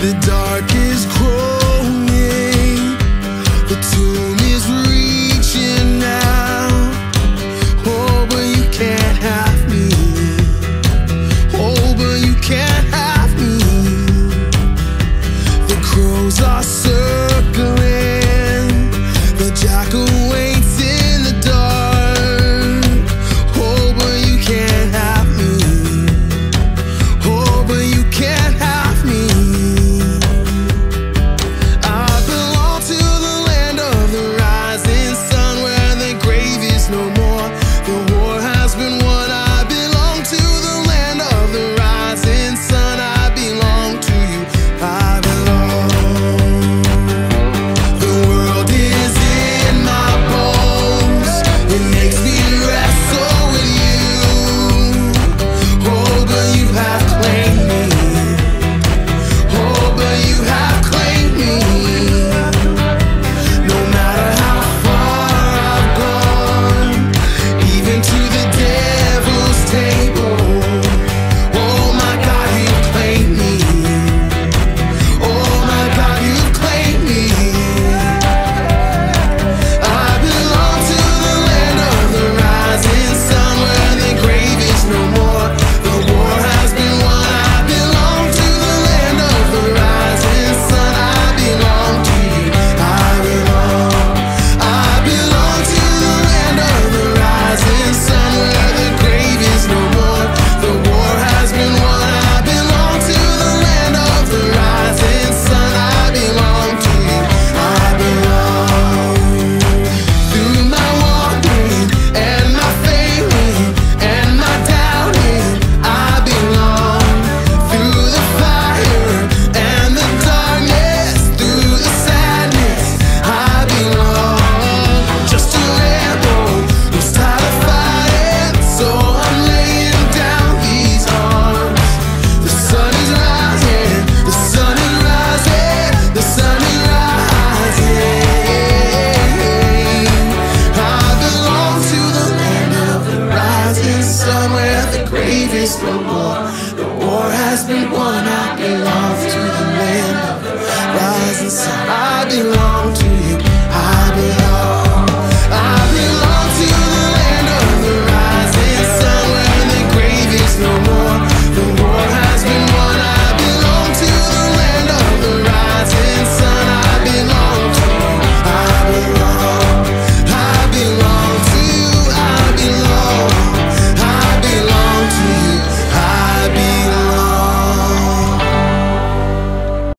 The dark is no more. The war has been won. I belong to the land of the rising sun. I belong.